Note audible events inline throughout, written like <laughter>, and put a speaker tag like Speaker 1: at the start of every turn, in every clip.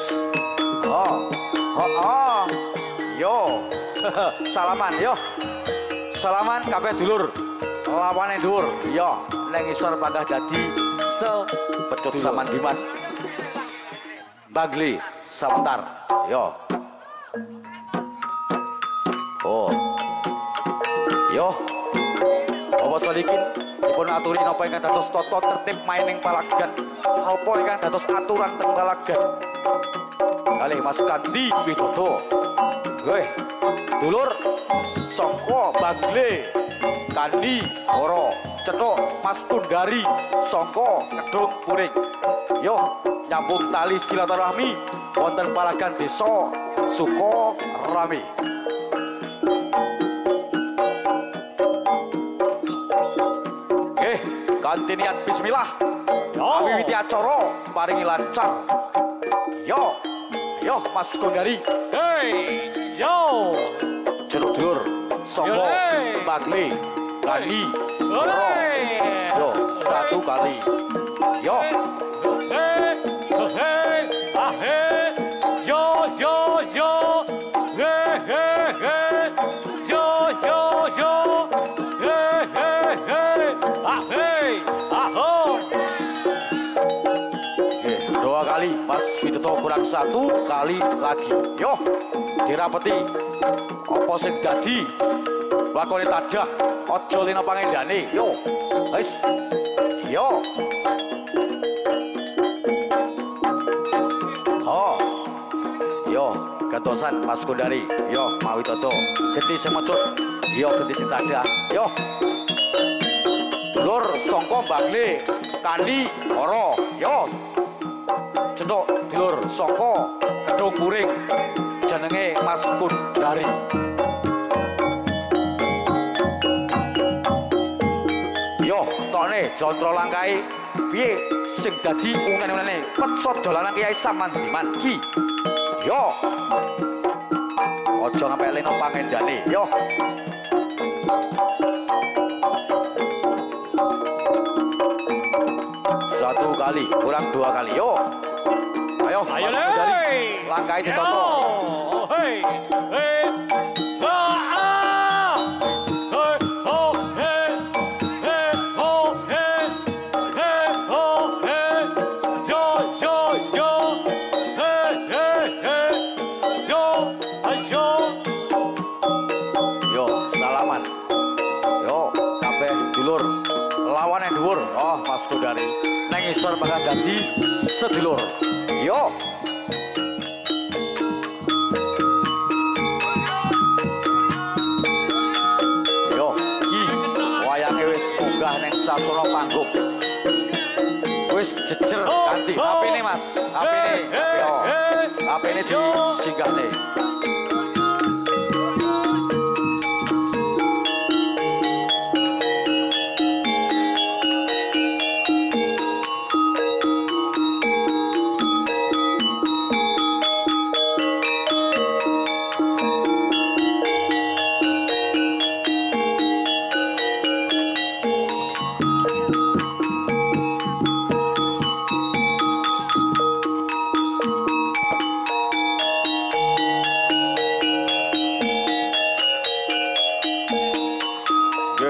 Speaker 1: sing. Oh. Oh, oh. Yo. Salaman yo. Salaman kabeh dulur. Lawane dhuwur. Yo, ning isor panggah dadi sepecut samandiman. Bagli sebentar. Yo. Oh. Yo. Bawa salikin dipun aturi napa ingkang dados tata tertib main ing palagan. Napa ingkang dados aturan teng palagan. Kali Mas Kandi Widodo. Weh, dulur songko Bagle Kandi Oro Cetok Mas Kundari songko Kedung Puring. Yo, nyambung tali silaturahmi wonten palagan desa Suko Rami. Ganti niat bismillah. Wiwiti acara paringi lancar. Yo, yo Mas Kondari,
Speaker 2: hei yo
Speaker 1: jeruk dulur, songko,
Speaker 2: Yole.
Speaker 1: bagle, kali, Yo, satu kali. Yo, Satu kali lagi. Yo, dirapeti. Apa sing dadi? Lakone tadah, aja lina pangendane. Yo, wis. Yo. Oh. Yo, gantosan Mas Kundari. Yo, Mawi Toto. Genti sing mecut. Yo, genti sing tadah. Yo. Dulur songko Bagle, Kandi, Oro. Yo. Cendok dulur songko Kedung Puring. Jenenge Mas Kundari. Yo, tokne jontro langkai piye sing dadi ungen-ungene pecot dolanan Kiai Samandiman ki. Yo. Aja ngampe leno pangendane. Yo. Satu kali, kurang dua kali. Yo. 有，来，来，来，来，来，来，来，来，来，sedulur. Yo. Yo, ki wayange wis munggah neng sasana panggung. Wis jejer kanthi HP-ne Mas. HP-ne. Yo. HP-ne di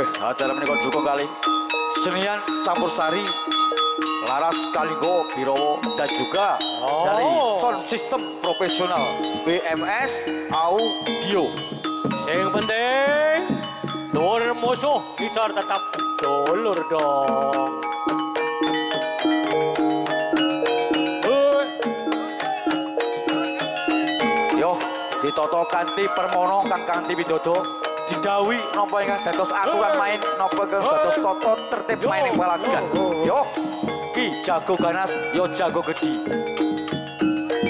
Speaker 1: Nggih, acara menika dukung kali senian campur sari Laras Kaligo Birowo dan juga
Speaker 2: Oh.
Speaker 1: dari sound system profesional BMS Audio.
Speaker 2: Yang penting dulur musuh bisa tetap dulur dong.
Speaker 1: Yo, ditoto kanthi permono Kang Kanthi Widodo didawi napa ingkang dados aturan main napa ingkang dados tata tertib main ing palagan. Yo, ki jago ganas yo jago gedi.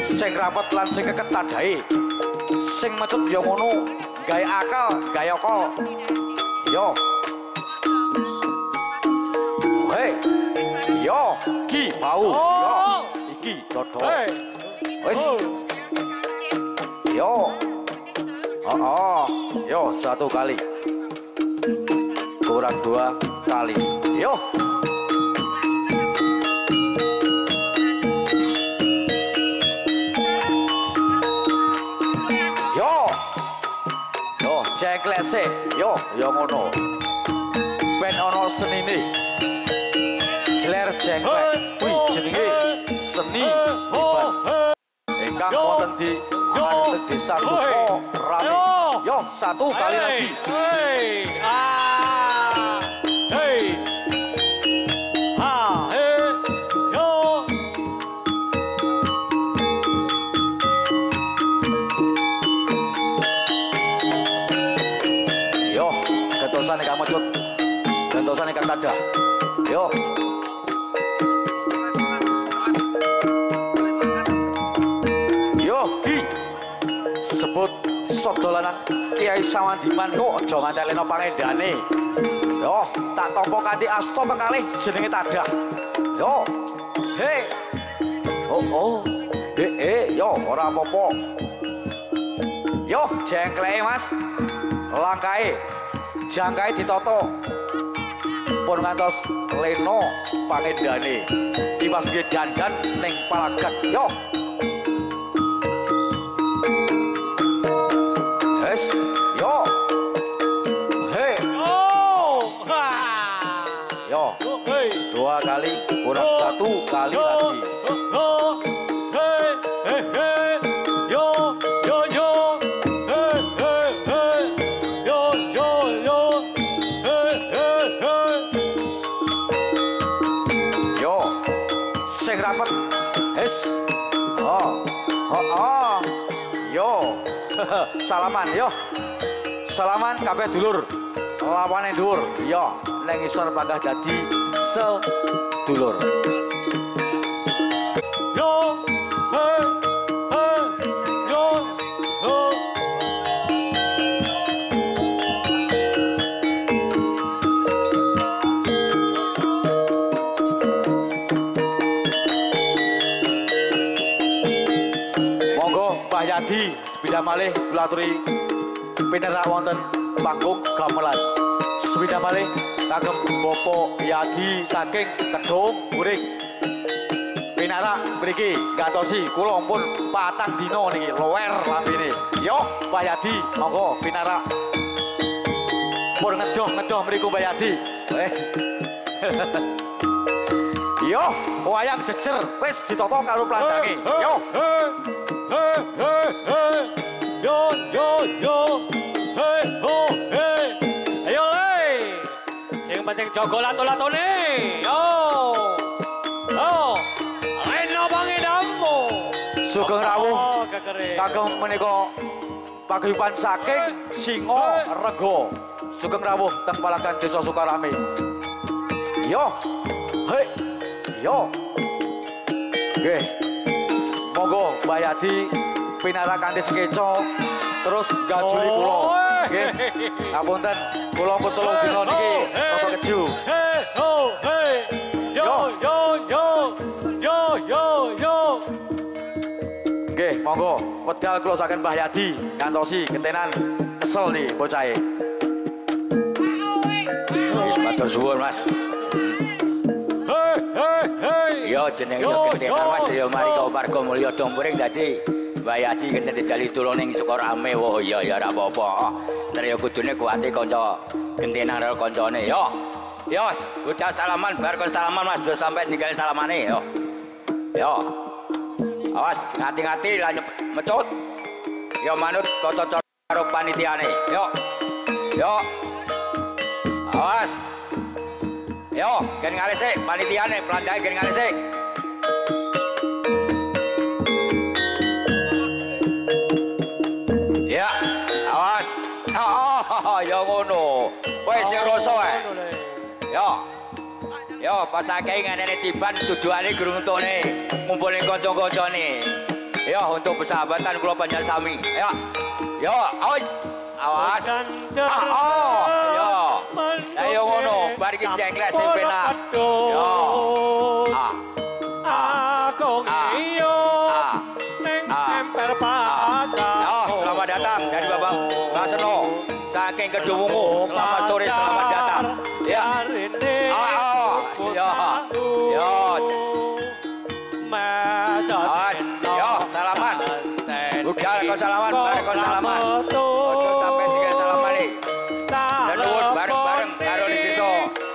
Speaker 1: Sing rapet lan sing keket tadahe. Sing mecut yo ngono, gawe akal, gawe okol. Yo. Hei. Yo, ki bau. Yo,
Speaker 2: Oh.
Speaker 1: iki dodo. Wis.
Speaker 2: oh,
Speaker 1: Yo. Oh, oh. Yo, satu kali. Kurang dua kali. Yo. Yo. Yo, ceklek sih. Yo, yo ngono. Ben ono senine. Jeler jengklek. Wih, jenenge seni. Ingkang
Speaker 2: Yo.
Speaker 1: wonten di Amanten Desa Suko. Rame.
Speaker 2: Yo.
Speaker 1: Yo, satu kali
Speaker 2: Hey,
Speaker 1: lagi.
Speaker 2: Hey. Ah. Hey. Ha. Hey. Yo.
Speaker 1: Yo, gentosan ingkang mecut. Gentosan ingkang tadah. Yo. Yo, Sebut sok dolanan Kiai Sawandiman kok aja nganteleno pangedane. Yo, tak tampa kanthi asta kekalih jenenge tadah. Yo. He. Oh, oh. Eh, eh, yo, ora apa-apa. Yo, jengkleke, Mas. Langkae jangkae ditata. Pun ngantos leno pangendane. Tiwas nggih dandan ning palagan. Yo. Hes. Oh. Oh, oh. Yo. <laughs> Salaman yo. Salaman kabeh dulur. Lawane dhuwur. Yo, ning isor panggah dadi sedulur. Sepeda malih kula aturi pinerak wonten panggung gamelan. Sepeda malih kagem Bapak Yadi saking Kedung Buring. Pinarak mriki gantosi kula pun patang dina niki lower lambene. Yo Mbah Yadi monggo pinarak. Pun ngedoh-ngedoh mriku Mbah Yadi. Eh. <laughs> Yo, wayang jejer wis ditata karo
Speaker 2: hey. Yo, jaga lato-latone. Yo. Oh. Reno pangedammu.
Speaker 1: Sugeng rawuh
Speaker 2: Oh,
Speaker 1: kagem menika paguyuban saking Singo Rego. Sugeng rawuh teng Palagan Desa Sukarame. Yo. Hei. Yo. Nggih. Monggo Mbak Yadi pinarak kanthi sekeca terus gajuli kula. Nggih. Ngapunten, kula pun tolong dina niki rada keju.
Speaker 2: Hey. Yo, yo, yo. Yo, yo, yo.
Speaker 1: Nggih, monggo wedal kula saken Mbah Yadi ngantosi kentenan kesel nih bocahe.
Speaker 3: Wis matur suwun, Mas.
Speaker 2: Hey, hey, hey.
Speaker 3: Yo jeneng
Speaker 2: Yo,
Speaker 3: yo kentenan
Speaker 2: yo,
Speaker 3: Mas yo mari
Speaker 2: yo.
Speaker 3: kau marga mulya dompuring dadi Bayati kena dijali tulung ning Sukarame. Oh iya ya ora apa-apa. Ntar yo kudune kuwate kanca gentenan karo kancane yo. Yo, udah salaman bar kon salaman Mas do sampai ninggal salamane yo. Yo. Awas ngati-ngati nyep- mecut. Yo manut tata karo panitiane. Yo. Yo. Awas. Yo, gen ngalih sik panitiane pelandae gen ngalih sik. Pas akeh ngene tiban tujuane gurung entune ngumpul ning kanca-kancane. Yo, untuk persahabatan kula panjenengan sami. Yo. Yo, awas. Awas. Ah, oh, yo. Ayo ngono, bar iki jengklek sing penak. Yo. Ah.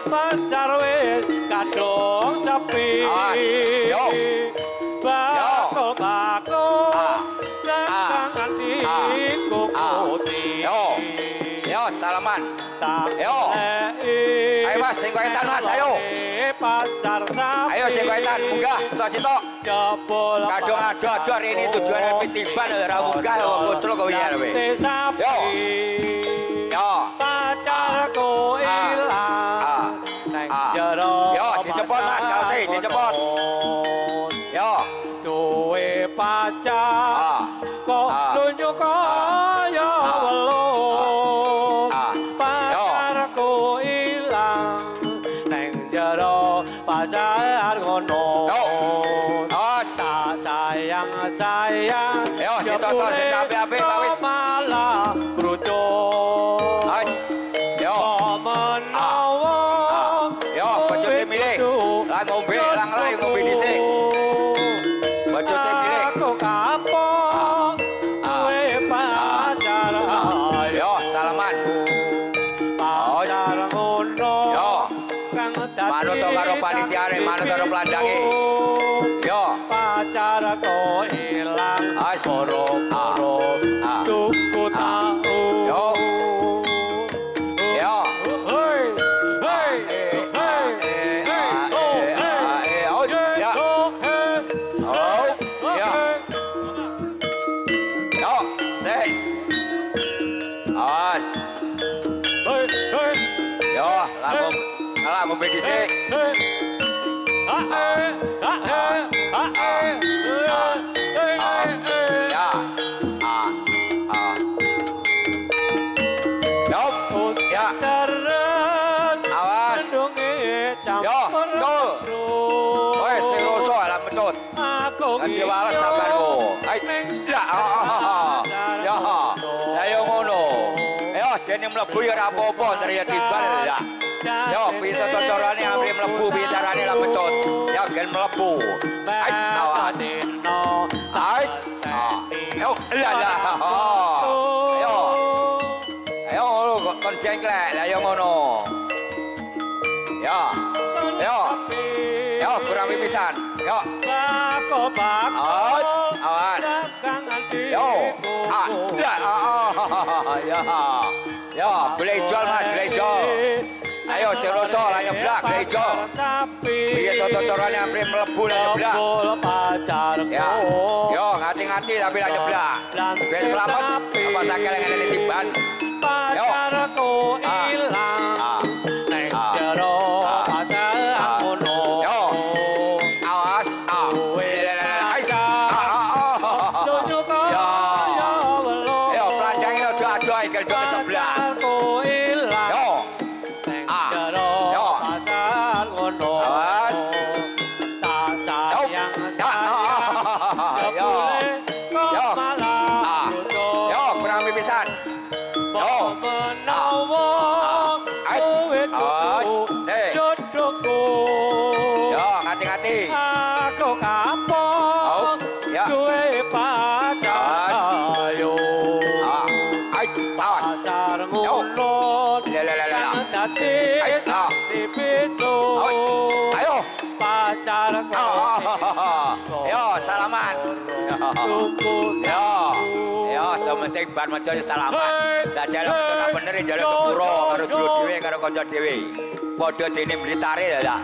Speaker 2: pasar wis kadung sepi.
Speaker 3: Yo. Yo.
Speaker 2: Aku datang
Speaker 3: ah.
Speaker 2: ah.
Speaker 3: ati ah.
Speaker 2: kokoti.
Speaker 3: Yo. Yo salaman. Yo. Ayo Mas sing kaitan Mas ayo.
Speaker 2: Pasar sapi.
Speaker 3: Ayo sing kaitan munggah sito sito.
Speaker 2: Jebol.
Speaker 3: Kadung ador-ador ini tujuannya pitiban ora munggah kok kocok kok
Speaker 2: ya.
Speaker 3: Yo.
Speaker 2: lo
Speaker 3: hilang
Speaker 2: ai
Speaker 3: soro aro
Speaker 2: tuku tahu
Speaker 3: yo yo
Speaker 2: hey hey hey hey oh
Speaker 3: hey. oh ya
Speaker 2: oh
Speaker 3: ya yo se as
Speaker 2: hey hey.
Speaker 3: Yo lagom lagom
Speaker 2: begisi ah ah
Speaker 3: ya apa-apa dari akibat ya. Yo, pinter cocorane amri mlebu pinterane lah pecut. Ya gen Yo, boleh jual Mas, boleh jual. Ayo seroso lah belak, boleh jual. Piye tototorane ampre mlebu lah
Speaker 2: belak.
Speaker 3: Ya. Yo, ngati-ngati tapi lah belak. Ben selamat apa sakale ngene tiban.
Speaker 2: Pacarku.
Speaker 3: Yo. Ah. Michael, con esa plan.
Speaker 2: Jumput
Speaker 3: Ya. Ya sementing ban mencari salaman.
Speaker 2: Tak
Speaker 3: jalan kita bener
Speaker 2: Jalan
Speaker 3: sepuro
Speaker 2: Harus
Speaker 3: dulu diwe Karena kocok diwe Kode dini beli ya.